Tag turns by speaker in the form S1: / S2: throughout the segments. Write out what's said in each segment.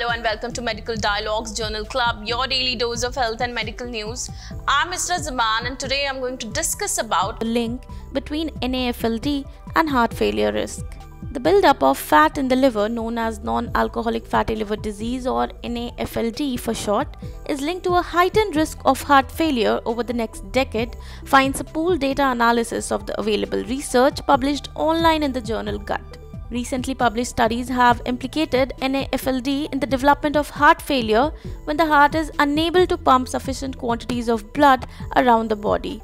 S1: welcome to Medical Dialogues Journal Club, your daily dose of health and medical news. I'm Mr. Zaman and today I'm going to discuss about
S2: the link between NAFLD and heart failure risk. The buildup of fat in the liver, known as non alcoholic fatty liver disease or NAFLD for short, is linked to a heightened risk of heart failure over the next decade, finds a pooled data analysis of the available research published online in the journal Gut. Recently published studies have implicated NAFLD in the development of heart failure when the heart is unable to pump sufficient quantities of blood around the body.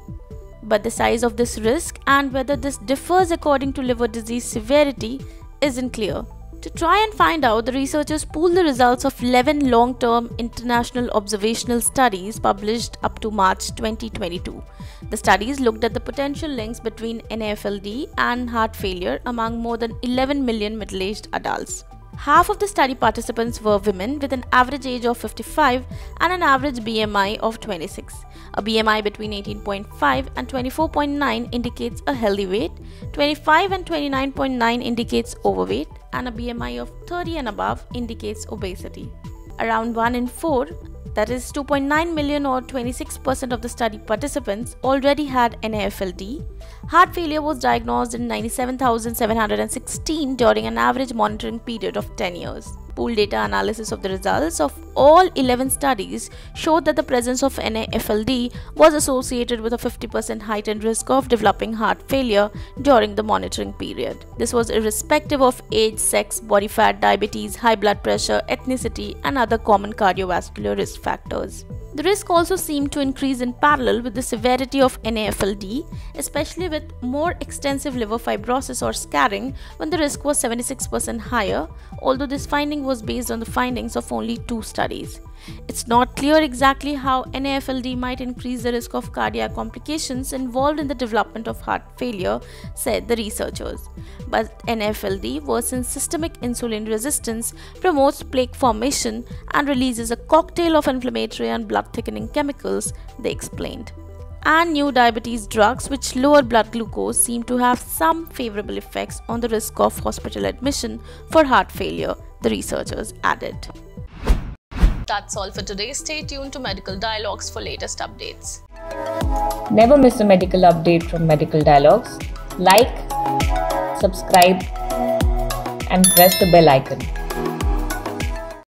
S2: But the size of this risk and whether this differs according to liver disease severity isn't clear. To try and find out, the researchers pooled the results of 11 long term international observational studies published up to March 2022. The studies looked at the potential links between NAFLD and heart failure among more than 11 million middle aged adults. Half of the study participants were women with an average age of 55 and an average BMI of 26. A BMI between 18.5 and 24.9 indicates a healthy weight, 25 and 29.9 indicates overweight, and a BMI of 30 and above indicates obesity. Around 1 in 4 that is 2.9 million or 26% of the study participants already had NAFLD. Heart failure was diagnosed in 97,716 during an average monitoring period of 10 years. Pool data analysis of the results of all 11 studies showed that the presence of NAFLD was associated with a 50% heightened risk of developing heart failure during the monitoring period. This was irrespective of age, sex, body fat, diabetes, high blood pressure, ethnicity, and other common cardiovascular risk factors. The risk also seemed to increase in parallel with the severity of NAFLD, especially with more extensive liver fibrosis or scarring when the risk was 76% higher, although this finding was based on the findings of only two studies. It's not clear exactly how NAFLD might increase the risk of cardiac complications involved in the development of heart failure, said the researchers. But NAFLD worsens systemic insulin resistance, promotes plaque formation, and releases a cocktail of inflammatory and blood thickening chemicals, they explained. And new diabetes drugs, which lower blood glucose, seem to have some favorable effects on the risk of hospital admission for heart failure, the researchers added.
S1: That's all for today. Stay tuned to Medical Dialogues for latest updates.
S3: Never miss a medical update from Medical Dialogues. Like, subscribe, and press the bell icon.